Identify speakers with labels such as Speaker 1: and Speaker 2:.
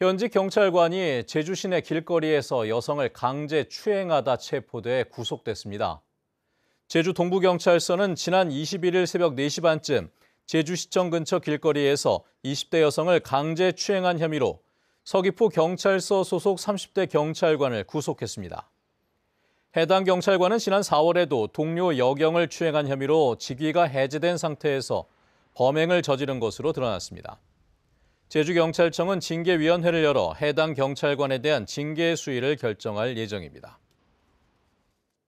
Speaker 1: 현지 경찰관이 제주 시내 길거리에서 여성을 강제 추행하다 체포돼 구속됐습니다. 제주 동부경찰서는 지난 21일 새벽 4시 반쯤 제주시청 근처 길거리에서 20대 여성을 강제 추행한 혐의로 서귀포 경찰서 소속 30대 경찰관을 구속했습니다. 해당 경찰관은 지난 4월에도 동료 여경을 추행한 혐의로 직위가 해제된 상태에서 범행을 저지른 것으로 드러났습니다. 제주경찰청은 징계위원회를 열어 해당 경찰관에 대한 징계 수위를 결정할 예정입니다.